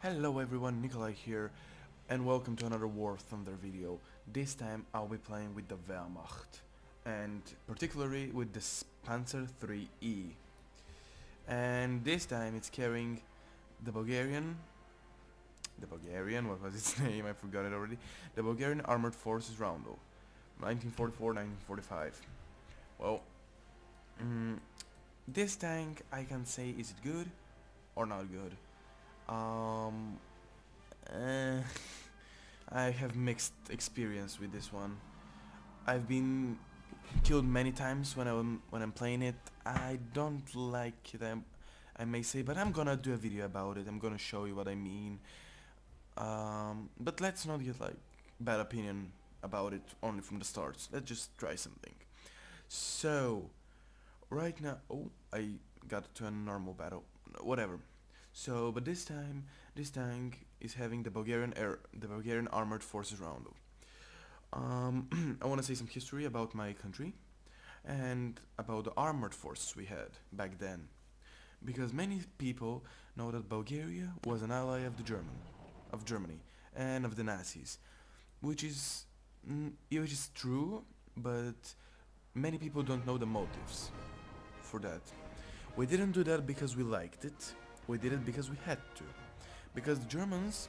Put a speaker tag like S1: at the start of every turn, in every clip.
S1: Hello everyone, Nikolai here, and welcome to another War Thunder video. This time I'll be playing with the Wehrmacht, and particularly with the Panzer 3E. And this time it's carrying the Bulgarian, the Bulgarian, what was its name, I forgot it already, the Bulgarian Armored Forces Roundel, 1944-1945. Well, mm, this tank I can say is it good or not good. Um, uh, I have mixed experience with this one. I've been killed many times when I'm when I'm playing it. I don't like it. I'm, I may say, but I'm gonna do a video about it. I'm gonna show you what I mean. Um, but let's not get like bad opinion about it only from the start. Let's just try something. So, right now, oh, I got to a normal battle. Whatever. So, but this time, this tank is having the Bulgarian air, the Bulgarian Armored Forces Roundel. Um, I want to say some history about my country and about the armored forces we had back then, because many people know that Bulgaria was an ally of the German, of Germany, and of the Nazis, which is, mm, which is true, but many people don't know the motives for that. We didn't do that because we liked it we did it because we had to. Because the Germans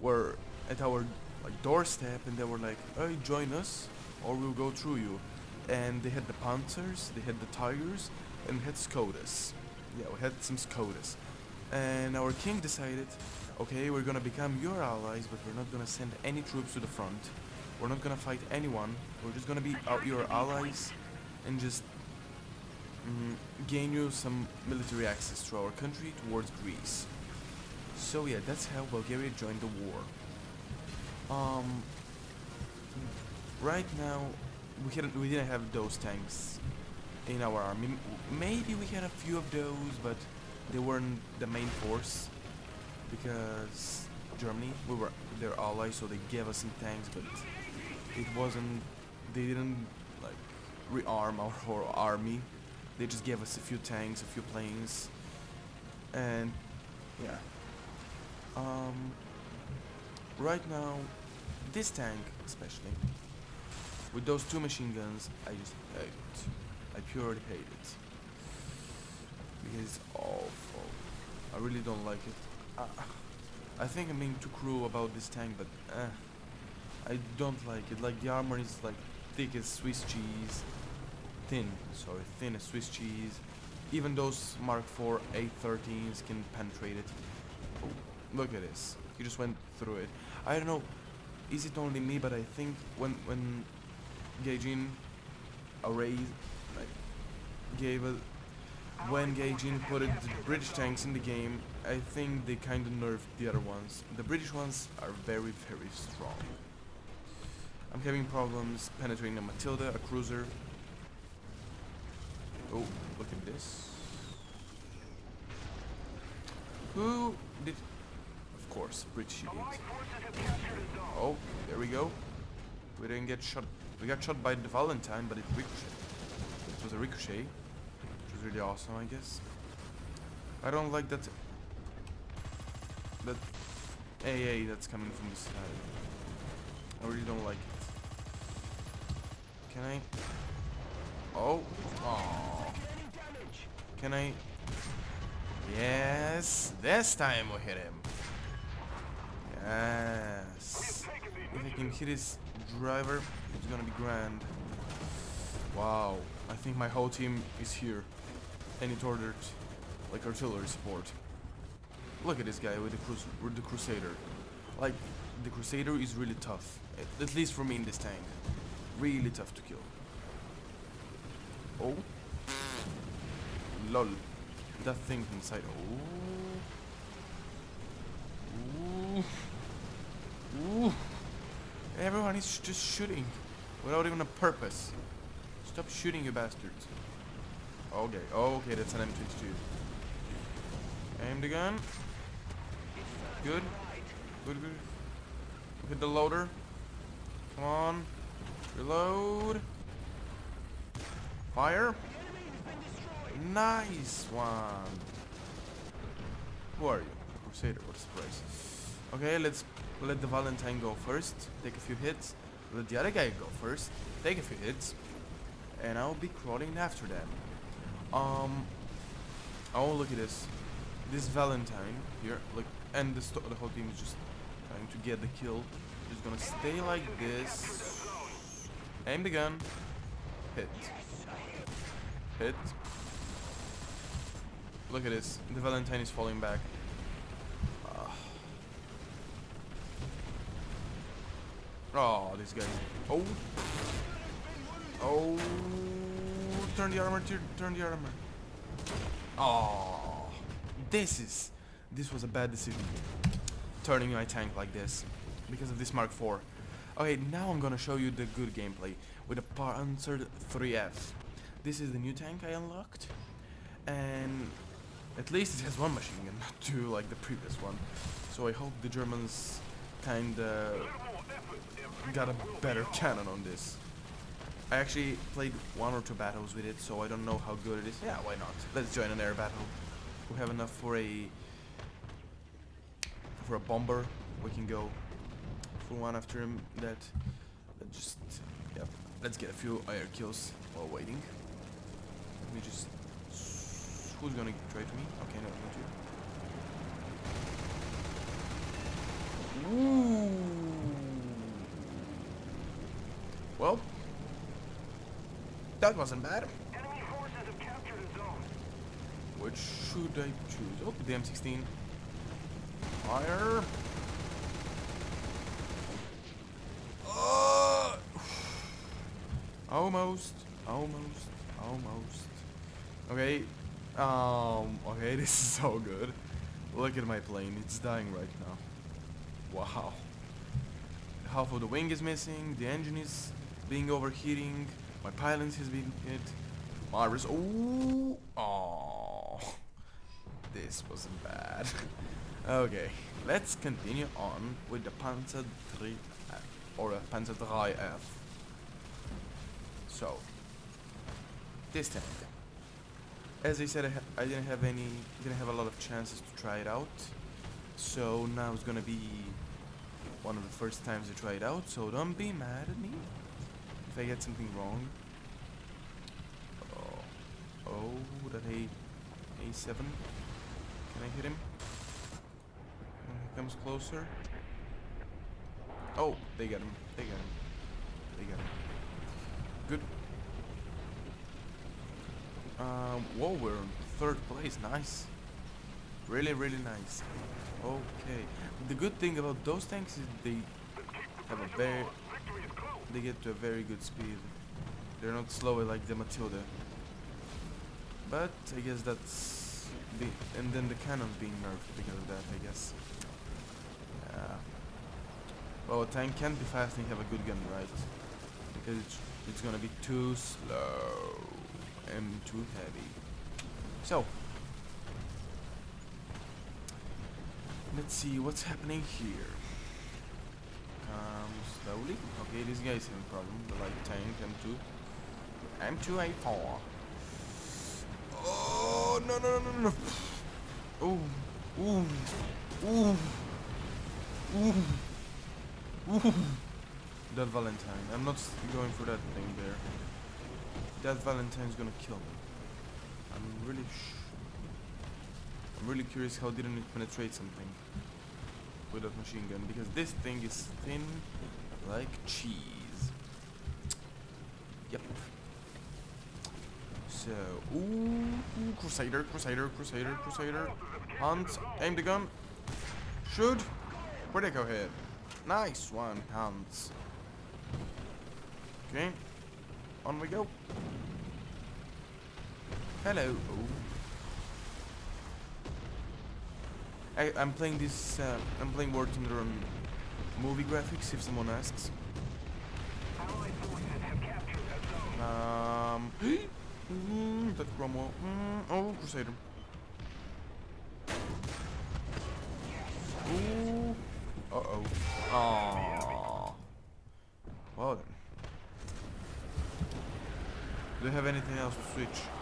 S1: were at our like doorstep and they were like, hey, join us or we'll go through you. And they had the Panzers, they had the Tigers, and had Skodas. Yeah, we had some Skodas. And our king decided, okay, we're gonna become your allies, but we're not gonna send any troops to the front. We're not gonna fight anyone. We're just gonna be your allies and just mm, gain you some military access to our country towards Greece. So yeah, that's how Bulgaria joined the war. Um, right now, we hadn't, we didn't have those tanks in our army. Maybe we had a few of those, but they weren't the main force because Germany, we were their allies, so they gave us some tanks, but it wasn't. They didn't like rearm our whole army they just gave us a few tanks, a few planes, and yeah. Um, right now, this tank especially, with those two machine guns, I just hate it. I purely hate it. Because it's awful. I really don't like it. Uh, I think I'm being too cruel about this tank, but uh, I don't like it. Like the armor is like thick as Swiss cheese thin, sorry, thin as Swiss cheese. Even those Mark IV A13s can penetrate it. Oh, look at this. He just went through it. I don't know, is it only me, but I think when when Gaijin array like gave a when Gaijin put it, the British tanks in the game, I think they kind of nerfed the other ones. The British ones are very, very strong. I'm having problems penetrating a Matilda, a cruiser, Oh, look at this. Who did... Of course, British did. Oh, there we go. We didn't get shot. We got shot by the Valentine, but it ricocheted. It was a ricochet. Which was really awesome, I guess. I don't like that... That AA that's coming from the side. I really don't like it. Can I... Oh. Oh. Can I? Yes, this time we'll hit him. Yes. If I can hit his driver, it's gonna be grand. Wow, I think my whole team is here. And it ordered like artillery support. Look at this guy with the, cru with the Crusader. Like, the Crusader is really tough. At least for me in this tank. Really tough to kill. Oh. Lol. That thing inside. Ooh. Ooh. Ooh. Everyone is just shooting. Without even a purpose. Stop shooting, you bastards. Okay, okay, that's an M22. Aim the gun. Good. Good, good. Hit the loader. Come on. Reload. Fire. Nice one. Who are you? Crusader, what a surprise. Okay, let's let the Valentine go first, take a few hits. Let the other guy go first, take a few hits. And I'll be crawling after them. Um, oh look at this. This Valentine here, look, and the, the whole team is just trying to get the kill. Just gonna stay like this. Aim the gun. Hit. Hit. Look at this. The Valentine is falling back. Ah. Oh, this guy. Oh. Oh. Turn the armor. Turn the armor. Oh. This is. This was a bad decision. Turning my tank like this. Because of this Mark IV. Okay, now I'm gonna show you the good gameplay with a Panzer 3F. This is the new tank I unlocked. And at least it has one machine gun, not two like the previous one. So I hope the Germans kinda got a better cannon on this. I actually played one or two battles with it, so I don't know how good it is. Yeah, why not? Let's join an air battle. We have enough for a for a bomber. We can go for one after him. That that just yeah. Let's get a few air kills while waiting. Let me just. Who's gonna to me? Okay, no, not you. Ooh. Well, that wasn't bad. Enemy forces have captured a zone. Which should I choose? Oh, the M16. Fire. Uh, almost, almost, almost. Okay. Um. Okay, this is so good. Look at my plane. It's dying right now. Wow. Half of the wing is missing. The engine is being overheating. My pylons has been hit. Iris. Oh. Oh. This wasn't bad. okay. Let's continue on with the Panzer 3 or a Panzer 3F. So, this tank. As I said, I, I, didn't have any, didn't have a lot of chances to try it out. So now it's gonna be one of the first times I try it out. So don't be mad at me if I get something wrong. Oh, oh, that A, A7. Can I hit him? He comes closer. Oh, they got him. They got him. They got him. Good. Um, whoa, we're in third place. Nice. Really, really nice. Okay. The good thing about those tanks is they have a very... They get to a very good speed. They're not slow like the Matilda. But I guess that's... And then the cannon's being nerfed because of that, I guess. Yeah. Well, a tank can't be fast and have a good gun, right? Because it's, it's gonna be too slow and too heavy. So, let's see what's happening here. Come slowly. Okay, this guy's having a problem. The light tank M2. M2A4. Oh no no no no no! Ooh, ooh, ooh, ooh. Ooh. That Valentine. I'm not going for that thing there. That Valentine's gonna kill me. I'm really I'm really curious how didn't it penetrate something with that machine gun because this thing is thin like cheese. Yep. So, ooh, ooh Crusader, Crusader, Crusader, Crusader. Hunt, aim the gun. Shoot. Where'd it go here? Nice one, Hans. Okay. On we go. Hello. I, I'm playing this, uh, I'm playing War Thunder on movie graphics, if someone asks. Um, mm, that Cromwell. Mm, oh, Crusader. Ooh. Uh-oh. Aww. Well then. Do you have anything else to switch?